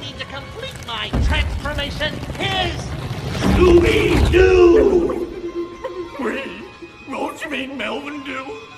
need to complete my transformation is Scooby-Doo! Wait, don't you mean Melvin Doo?